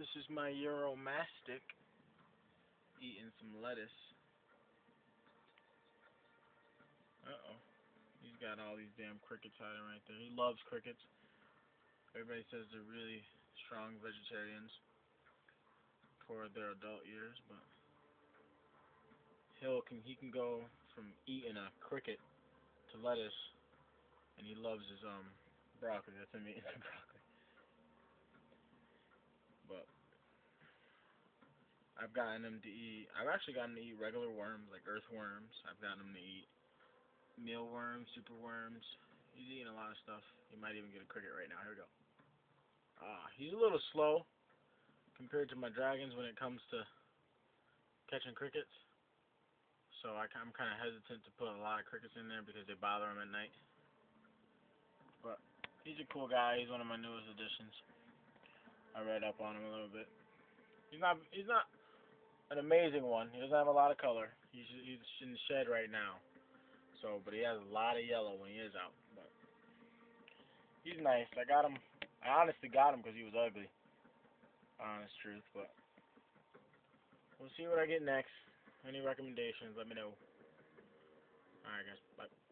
This is my Uromastyx eating some lettuce. Uh-oh. He's got all these damn crickets hiding right there. He loves crickets. Everybody says they're really strong vegetarians for their adult years, but he'll can he can go from eating a cricket to lettuce, and he loves his um broccoli. That's him eating broccoli. But I've gotten him to eat. I've actually gotten to eat regular worms, like earthworms. I've gotten him to eat mealworms, superworms. He's eating a lot of stuff. He might even get a cricket right now. Here we go. Ah, he's a little slow compared to my dragons when it comes to catching crickets. So I, I'm kind of hesitant to put a lot of crickets in there because they bother him at night. But he's a cool guy. He's one of my newest additions. I read up on him a little bit. He's not he's not an amazing one. He doesn't have a lot of color. He's he's in the shed right now. So, but he has a lot of yellow when he is out. But he's nice. I got him. I honestly got him because he was ugly. Honest truth, but we'll see what I get next. Any recommendations? Let me know. Alright, guys. Bye.